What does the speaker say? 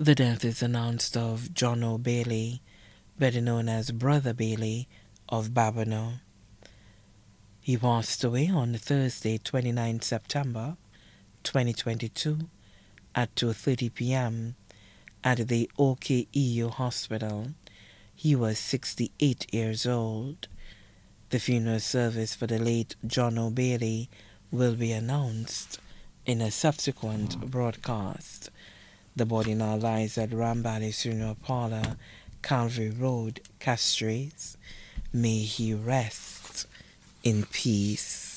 The death is announced of Johno Bailey, better known as Brother Bailey of Babonneau. He passed away on Thursday, 29 September 2022 at 2.30 p.m. at the OKEU Hospital. He was 68 years old. The funeral service for the late Johno Bailey will be announced in a subsequent broadcast. The body now lies at Rambali Funeral Parlor, Calvary Road, Castries. May he rest in peace.